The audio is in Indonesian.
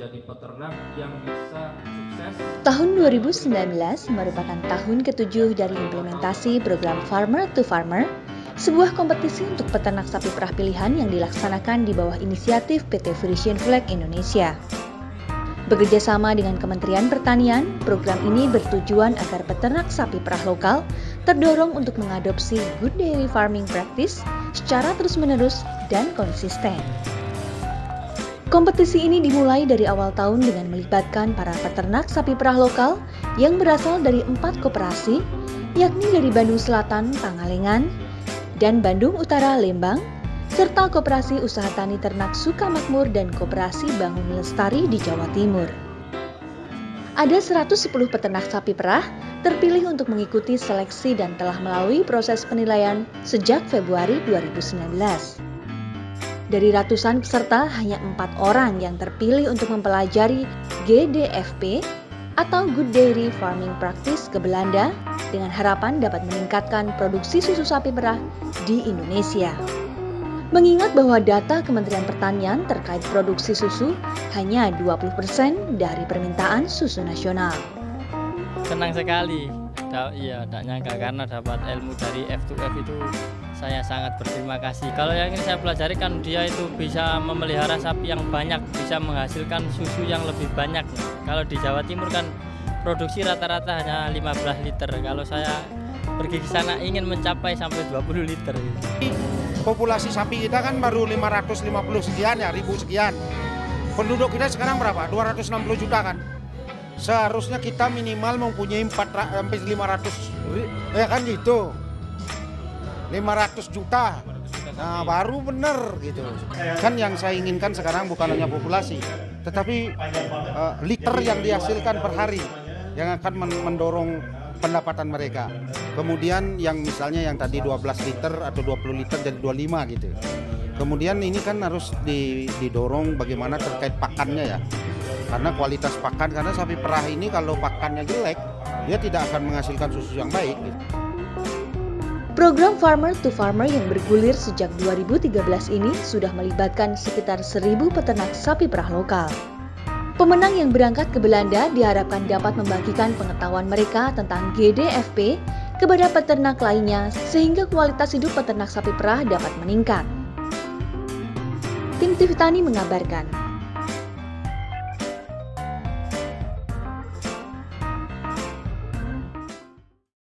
jadi peternak yang bisa sukses. Tahun 2019 merupakan tahun ketujuh dari implementasi program Farmer to Farmer, sebuah kompetisi untuk peternak sapi perah pilihan yang dilaksanakan di bawah inisiatif PT Frisian Flag Indonesia. Bekerja sama dengan Kementerian Pertanian, program ini bertujuan agar peternak sapi perah lokal terdorong untuk mengadopsi good dairy farming practice secara terus-menerus dan konsisten. Kompetisi ini dimulai dari awal tahun dengan melibatkan para peternak sapi perah lokal yang berasal dari empat koperasi, yakni dari Bandung Selatan, Pangalengan, dan Bandung Utara, Lembang, serta Koperasi Usaha Tani Ternak Sukamakmur dan Koperasi Bangun Lestari di Jawa Timur. Ada 110 peternak sapi perah terpilih untuk mengikuti seleksi dan telah melalui proses penilaian sejak Februari 2019. Dari ratusan peserta, hanya empat orang yang terpilih untuk mempelajari GDFP atau Good Dairy Farming Practice ke Belanda dengan harapan dapat meningkatkan produksi susu sapi perah di Indonesia. Mengingat bahwa data Kementerian Pertanian terkait produksi susu hanya 20% dari permintaan susu nasional. Senang sekali, iya tidak nyangka karena dapat ilmu dari F2F itu saya sangat berterima kasih. Kalau yang ini saya pelajari kan dia itu bisa memelihara sapi yang banyak bisa menghasilkan susu yang lebih banyak. Kalau di Jawa Timur kan produksi rata-rata hanya 15 liter. Kalau saya pergi ke sana ingin mencapai sampai 20 liter. Populasi sapi kita kan baru 550 sekian ya ribu sekian. Penduduk kita sekarang berapa? 260 juta kan? Seharusnya kita minimal mempunyai 4 sampai 500 ya kan gitu 500 juta. Nah baru bener gitu. Kan yang saya inginkan sekarang bukan hanya populasi tetapi uh, liter yang dihasilkan per hari yang akan mendorong pendapatan mereka. Kemudian yang misalnya yang tadi 12 liter atau 20 liter jadi 25 gitu. Kemudian ini kan harus didorong bagaimana terkait pakannya ya. Karena kualitas pakan karena sapi perah ini kalau pakannya jelek dia tidak akan menghasilkan susu yang baik Program Farmer to Farmer yang bergulir sejak 2013 ini sudah melibatkan sekitar 1000 peternak sapi perah lokal. Pemenang yang berangkat ke Belanda diharapkan dapat membagikan pengetahuan mereka tentang GDFP kepada peternak lainnya sehingga kualitas hidup peternak sapi perah dapat meningkat. Tim TV Tani mengabarkan,